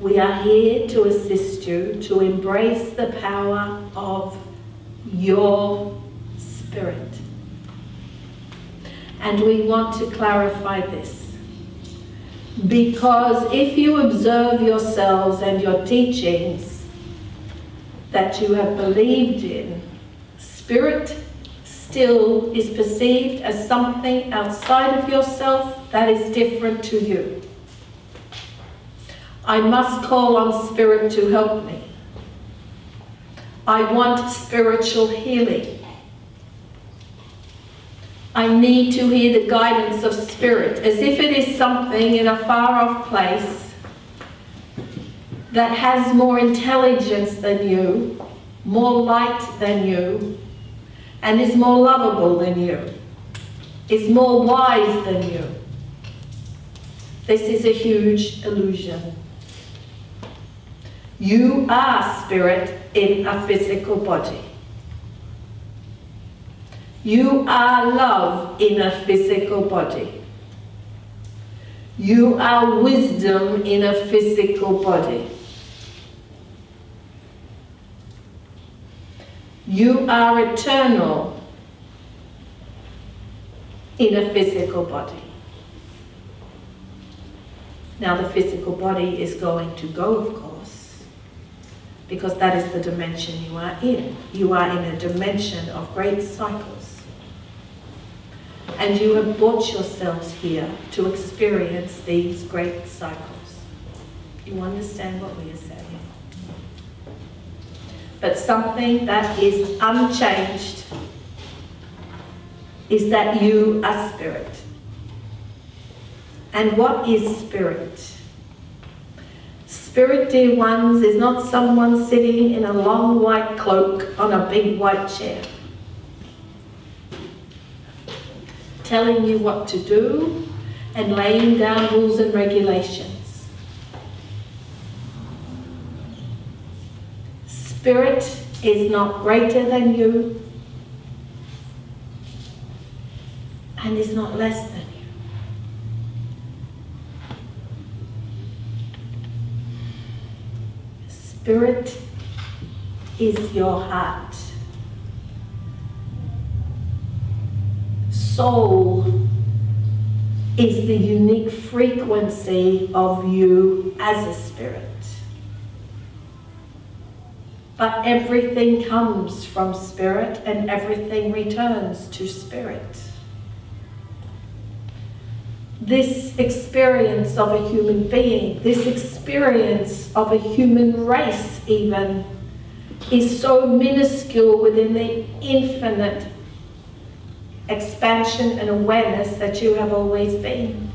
we are here to assist you to embrace the power of your spirit. And we want to clarify this. Because if you observe yourselves and your teachings that you have believed in, spirit still is perceived as something outside of yourself that is different to you. I must call on Spirit to help me. I want spiritual healing. I need to hear the guidance of Spirit as if it is something in a far off place that has more intelligence than you, more light than you, and is more lovable than you, is more wise than you. This is a huge illusion. You are spirit in a physical body. You are love in a physical body. You are wisdom in a physical body. You are eternal in a physical body. Now the physical body is going to go, of course, because that is the dimension you are in. You are in a dimension of great cycles. And you have brought yourselves here to experience these great cycles. You understand what we are saying? But something that is unchanged is that you are spirit. And what is spirit? Spirit, dear ones, is not someone sitting in a long white cloak on a big white chair telling you what to do and laying down rules and regulations. Spirit is not greater than you and is not less than you. Spirit is your heart. Soul is the unique frequency of you as a spirit. But everything comes from spirit and everything returns to spirit. This experience of a human being, this experience of a human race even, is so minuscule within the infinite expansion and awareness that you have always been.